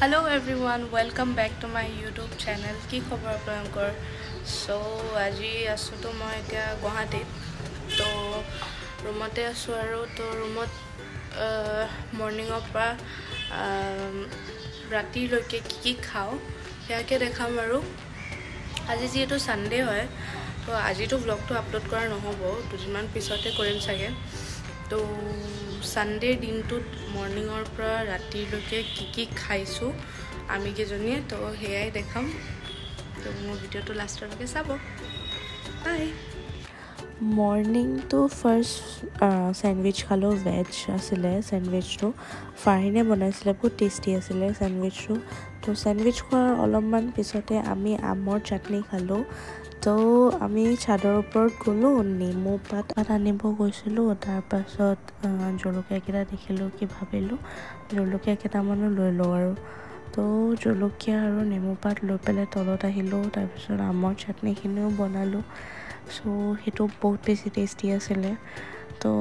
Hello' everyone welcome back to my YouTube channel কি খবৰ আপোনালোকৰ চ' আজি আছোঁতো মই এতিয়া গুৱাহাটীত তো ৰুমতে আছোঁ আৰু তো ৰুমত মৰ্ণিঙৰ পৰা ৰাতিলৈকে কি কি খাওঁ সেয়াকে দেখাম আৰু আজি যিহেতু ছানডে হয় তো আজিতো ব্লগটো আপলোড কৰা নহ'ব দুদিনমান পিছতে কৰিম চাগে তো ছানডেৰ দিনটোত মৰ্ণিঙৰ পৰা ৰাতিলৈকে কি কি খাইছোঁ আমি কেইজনীয়ে তো সেয়াই দেখাম। তো মোৰ ভিডিঅ'টো লাষ্টলৈকে চাব। বাই মৰ্ণিংটো ফাৰ্ষ্ট চেণ্ডউইচ খালোঁ ভেজ আছিলে চেণ্ডউইচটো ফাৰহিনে বনাইছিলে বহুত টেষ্টি আছিলে চেণ্ডউইচটো তো চেণ্ডউইচ খোৱাৰ অলপমান পিছতে আমি আমৰ চাটনি খালোঁ। তো আমি চাদৰ ওপৰত গ'লোঁ নেমু পাত পাত আনিব গৈছিলোঁ তাৰপাছত জলকীয়াকেইটা দেখিলোঁ কি ভাবিলোঁ জলকীয়া কেইটামানো লৈ লওঁ আৰু। তো জলকীয়া আৰু নেমু পাত লৈ পেলাই তলত আহিলোঁ তাৰপিছত আমৰ চাটনিখিনিও বনালোঁ। চ' সেইটো বহুত বেছি টেষ্টি আছিলে। তো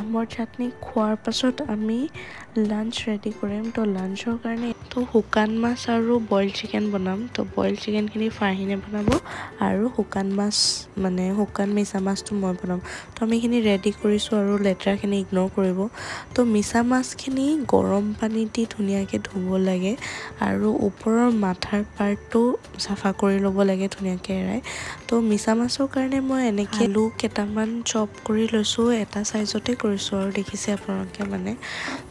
আমৰ চাটনি খোৱাৰ পাছত আমি লাঞ্চ ৰেডি কৰিম। তো লাঞ্চৰ কাৰণে তো শুকান মাছ আৰু বইল চিকেন বনাম। তো বইল চিকেনখিনি ফাৰহিনে বনাব আৰু শুকান মাছ মানে শুকান মিছা মাছটো মই বনাম। তো আমি এইখিনি ৰেডি কৰিছোঁ আৰু লেতেৰাখিনি ইগন'ৰ কৰিব। তো মিছা মাছখিনি গৰম পানী দি ধুনীয়াকৈ ধুব লাগে আৰু ওপৰৰ মাথাৰ পাৰ্টটো চাফা কৰি ল'ব লাগে ধুনীয়াকৈ এৰাই। তো মিছা মাছৰ কাৰণে মই এনেকৈ আলু কেইটামান চপ কৰি লৈছোঁ এটা চাইজতে কৰিছোঁ আৰু দেখিছে আপোনালোকে মানে।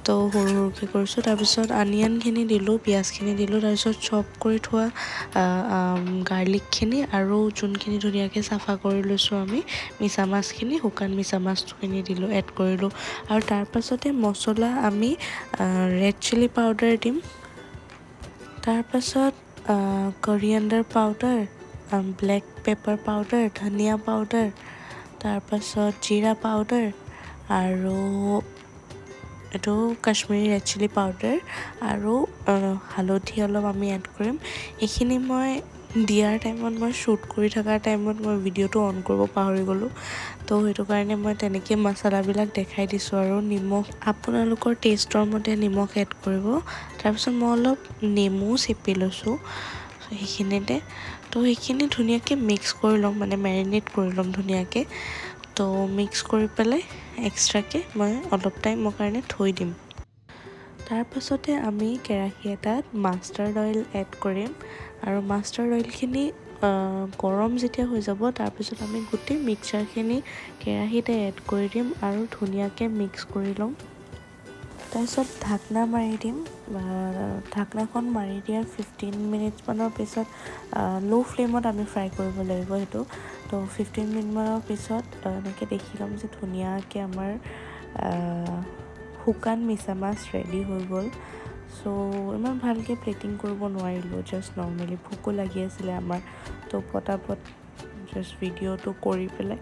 তো সৰু সৰুকৈ কৰিছোঁ তাৰপিছত আনিয়নখিনি দিলোঁ পিঁয়াজখিনি দিলোঁ তাৰপিছত চপ কৰি থোৱা গাৰ্লিকখিনি আৰু যোনখিনি ধুনীয়াকৈ চাফা কৰি লৈছোঁ আমি মিছা মাছখিনি শুকান মিছা মাছখিনি দিলোঁ এড কৰিলোঁ। আৰু তাৰপাছতে মছলা আমি ৰেড চিলি পাউডাৰ দিম। তাৰপাছত coriander powder black pepper powder ধনিয়া পাউডাৰ তাৰপাছত জিৰা পাউডাৰ আৰু এইটো কাশ্মীৰী ৰেড চিলি পাউডাৰ আৰু হালধি অলপ আমি এড কৰিম। এইখিনি মই দিয়াৰ টাইমত মই শ্বুট কৰি থকাৰ টাইমত মই ভিডিঅ'টো অন কৰিব পাহৰি গ'লোঁ। তো সেইটো কাৰণে মই তেনেকৈ মছলাবিলাক দেখাই দিছোঁ আৰু নিমখ আপোনালোকৰ টেষ্টৰ মতে নিমখ এড কৰিব। তাৰপিছত মই অলপ নেমু চেপি লৈছোঁ সেইখিনিতে। তো সেইখিনি ধুনীয়াকৈ মিক্স কৰি ল'ম মানে মেৰিনেট কৰি ল'ম ধুনীয়াকৈ। তো মিক্স কৰি পেলাই এক্সট্ৰাকৈ মই অলপ টাইমৰ কাৰণে থৈ দিম। তাৰপাছতে আমি কেৰাহী এটাত মাষ্টাৰ্ড অইল এড কৰিম আৰু মাষ্টাৰ্ড অইলখিনি গৰম যেতিয়া হৈ যাব তাৰপিছত আমি গোটেই মিক্সাৰখিনি কেৰাহীতে এড কৰি দিম আৰু ধুনীয়াকৈ মিক্স কৰি ল'ম তাৰপিছত ঢাকনা মাৰি দিম। ঢাকনাখন মাৰি দিয়াৰ ফিফটিন মিনিটছমানৰ পিছত ল' ফ্লেমত আমি ফ্ৰাই কৰিব লাগিব সেইটো। তো ফিফটিন মিনিটমানৰ পিছত এনেকৈ দেখি ল'ম যে ধুনীয়াকৈ আমাৰ শুকান মিছা মাছ ৰেডি হৈ গ'ল। চ' ইমান ভালকৈ প্লেটিং কৰিব নোৱাৰিলোঁ জাষ্ট নৰ্মেলি ভোকো লাগি আছিলে আমাৰ। তো পটাপট জাষ্ট ভিডিঅ'টো কৰি পেলাই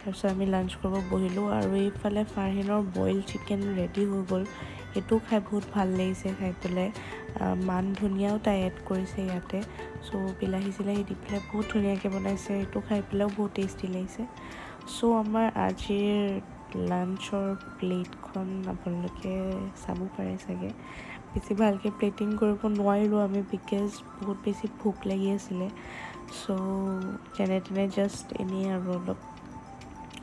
তাৰপিছত আমি লাঞ্চ কৰিব বহিলোঁ আৰু এইফালে ফাৰহিনৰ বইল চিকেন ৰেডি হৈ গ'ল। এইটো খাই বহুত ভাল লাগিছে খাই পেলাই। মান ধনিয়াও তাই এড কৰিছে ইয়াতে। চ' বিলাহী চিলাহী দি পেলাই বহুত ধুনীয়াকৈ বনাইছে। এইটো খাই পেলাইও বহুত টেষ্টি লাগিছে। চ' আমাৰ আজিৰ লাঞ্চৰ প্লেটখন আপোনালোকে চাব পাৰে চাগে। বেছি ভালকৈ প্লেটিং কৰিব নোৱাৰিলোঁ আমি বিকজ বহুত বেছি ভোক লাগি আছিলে। চ' যেনে তেনে জাষ্ট এনেই আৰু অলপ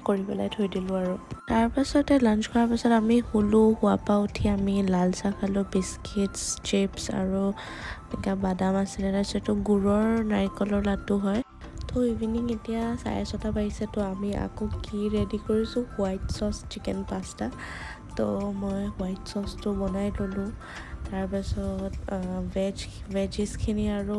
কৰি পেলাই থৈ দিলোঁ আৰু। তাৰপাছতে লাঞ্চ কৰাৰ পাছত আমি শুলোঁ শোৱাৰ পৰা উঠি আমি লাল চাহ খালোঁ বিস্কিটছ চিপছ আৰু এনেকুৱা বাদাম আছিলে। তাৰপিছতো গুড়ৰ নাৰিকলৰ লাডু হয়। তো ইভিনিং এতিয়া চাৰে ছটা বাজিছে তো আমি আকৌ কি ৰেডি কৰিছোঁ? হোৱাইট চচ চিকেন পাস্তা তো মই হোৱাইট চচটো বনাই ল'লোঁ। তাৰপাছত ভেজ ভেজিছখিনি আৰু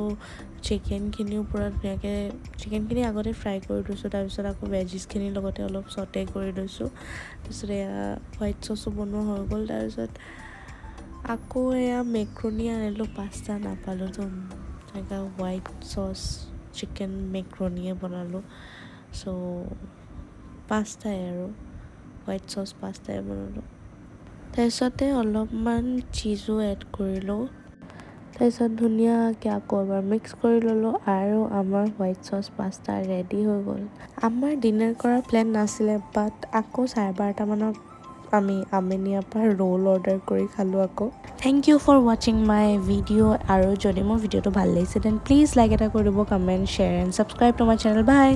চিকেনখিনিও পূৰা ধুনীয়াকৈ চিকেনখিনি আগতে ফ্ৰাই কৰি লৈছোঁ তাৰপিছত আকৌ ভেজিছখিনিৰ লগতে অলপ চটে কৰি লৈছোঁ তাৰপিছত এয়া হোৱাইট চচো বনোৱা হৈ গ'ল তাৰপিছত আকৌ এয়া মেক্ৰণি আনিলোঁ পাস্তা নাপালোঁ তো। এনেকুৱা হোৱাইট চচ চিকেন মেক্ৰণিয়ে বনালোঁ। চ' পাস্তাই আৰু হোৱাইট চচ পাস্তাই বনালোঁ। তাৰপিছতে অলপমান চিজো এড কৰিলোঁ। তাৰপিছত ধুনীয়াকৈ আকৌ এবাৰ মিক্স কৰি ল'লোঁ আৰু আমাৰ হোৱাইট চচ পাস্তা ৰেডি হৈ গ'ল। আমাৰ ডিনাৰ কৰাৰ প্লেন নাছিলে বাট আকৌ চাৰে বাৰটামানত আমি আমেনিয়াৰ পৰা ৰোল অৰ্ডাৰ কৰি খালোঁ আকৌ। থেংক ইউ ফৰ ৱাচিং মাই ভিডিঅ' আৰু যদি মোৰ ভিডিঅ'টো ভাল লাগিছে দেন প্লিজ লাইক এটা কৰি দিব comment share and subscribe to my channel bye